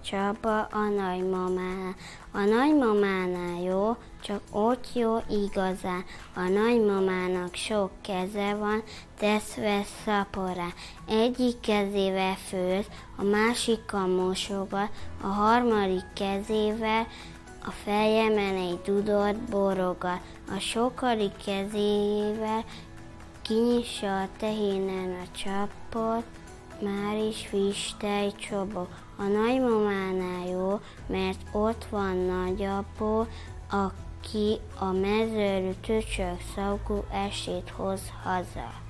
Csaba a nagymamánál. A nagymamánál jó, csak ott jó igazán. A nagymamának sok keze van, tesz-vesz szaporá. Egyik kezével főz, a másikkal mosogat, a harmadik kezével a fejemen egy dudort borogat, a sokadik kezével kinyissa a tehénen a csapot, már is fistej csobog. A nagymamánál jó, mert ott van nagyapó, aki a mezőrű tücsök szagú esét hoz haza.